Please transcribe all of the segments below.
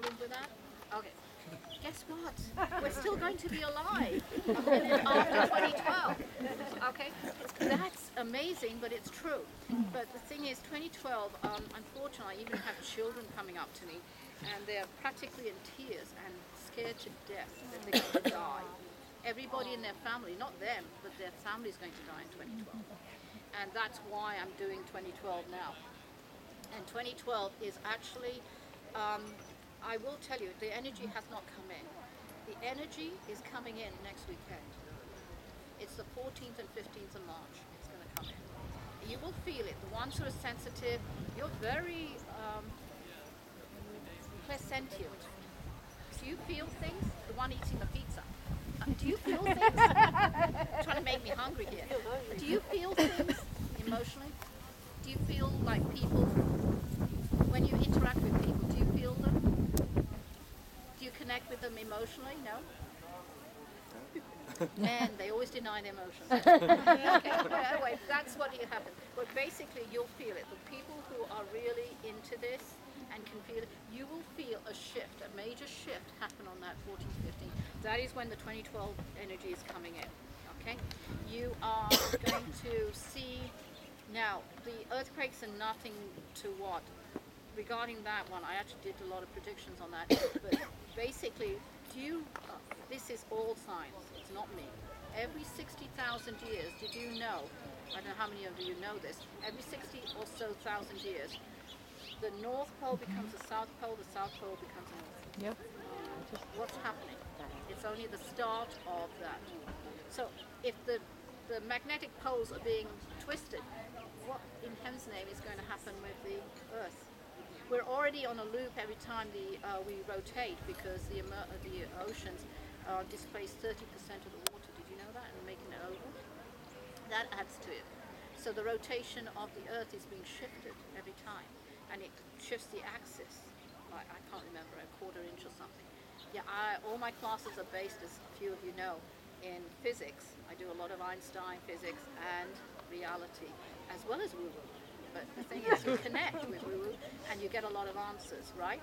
with that? Okay. Guess what? We're still going to be alive after 2012. Okay, that's amazing, but it's true. But the thing is, 2012, um, unfortunately, I even have children coming up to me, and they're practically in tears and scared to death that they're going to die. Everybody in their family, not them, but their family is going to die in 2012. And that's why I'm doing 2012 now. And 2012 is actually um, I will tell you, the energy has not come in. The energy is coming in next weekend. It's the 14th and 15th of March. It's going to come in. You will feel it. The ones who are sensitive, you're very um, presentient. Do you feel things? The one eating the pizza. Uh, do you feel things? trying to make me hungry here. Do you feel things emotionally? Do you feel like people, when you interact with people, do you feel them? Do you connect with them emotionally? No? Men, they always deny their emotions. okay, anyway, that's what happens. But basically, you'll feel it. The people who are really into this and can feel it, you will feel a shift, a major shift happen on that 14 15. That is when the 2012 energy is coming in. Okay? You are going to see now the earthquakes are nothing to what regarding that one, I actually did a lot of predictions on that. But basically, do you, uh, this is all science, it's not me. Every 60,000 years, did you know, I don't know how many of you know this, every 60 or so thousand years, the North Pole becomes the South Pole, the South Pole becomes the North. Pole. Yep. What's happening? It's only the start of that. So if the, the magnetic poles are being twisted, what in heaven's name is going to happen with the Earth? We're already on a loop every time the, uh, we rotate because the, the oceans uh, displace 30% of the water. Did you know that? And making it oval. That adds to it. So the rotation of the Earth is being shifted every time, and it shifts the axis. Like I can't remember a quarter inch or something. Yeah, I, all my classes are based, as a few of you know, in physics. I do a lot of Einstein physics and reality, as well as woo-woo. But the thing is, you connect with woo and you get a lot of answers, right?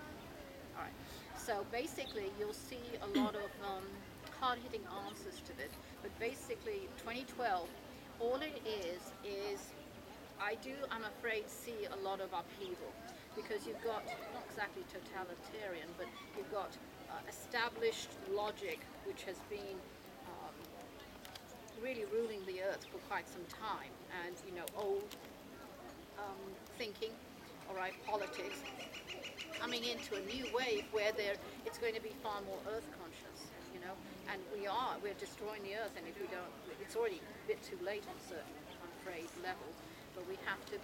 All right. So basically, you'll see a lot of um, hard-hitting answers to this. But basically, 2012, all it is is I do, I'm afraid, see a lot of upheaval because you've got not exactly totalitarian, but you've got uh, established logic which has been um, really ruling the earth for quite some time, and you know old um, thinking, right, politics, coming into a new wave where there it's going to be far more earth conscious, you know, and we are, we're destroying the earth, and if we don't, it's already a bit too late on certain, I'm afraid, levels, but we have to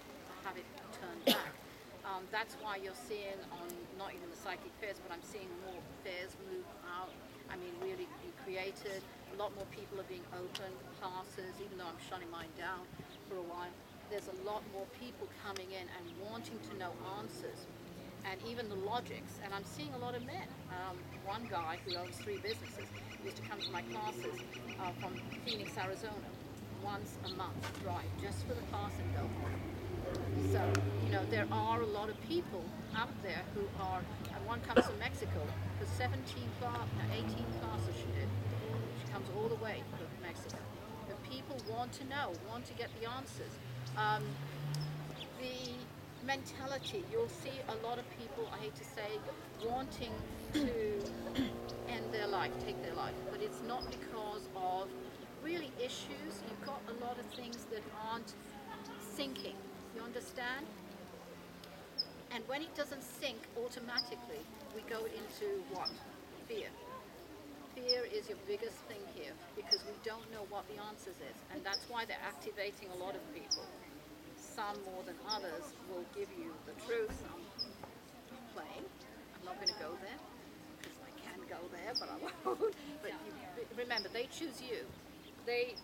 have it turned back. Um, that's why you're seeing on not even the psychic fairs, but I'm seeing more fairs move out. I mean, really be created. A lot more people are being open, classes, even though I'm shutting mine down there's a lot more people coming in and wanting to know answers and even the logics. And I'm seeing a lot of men. Um, one guy who owns three businesses used to come to my classes uh, from Phoenix, Arizona, once a month drive just for the class and go home. So, you know, there are a lot of people out there who are, and one comes from Mexico, for 17 class, 18 classes she did. She comes all the way from Mexico. But people want to know, want to get the answers. Um, the mentality, you'll see a lot of people, I hate to say, wanting to end their life, take their life, but it's not because of really issues. You've got a lot of things that aren't sinking. You understand? And when it doesn't sink automatically, we go into what? Fear. Fear is your biggest thing here because we don't know what the answers is. And that's why they're activating a lot of people some more than others will give you the truth. I'm playing. I'm not going to go there because I can go there, but I won't. But you, remember, they choose you. They,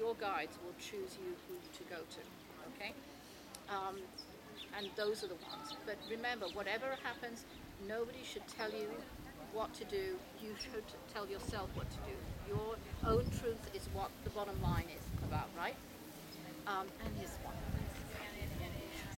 your guides will choose you who to go to. Okay. Um, and those are the ones. But remember, whatever happens, nobody should tell you what to do. You should tell yourself what to do. Your own truth is what the bottom line is about, right? Um, and here's one.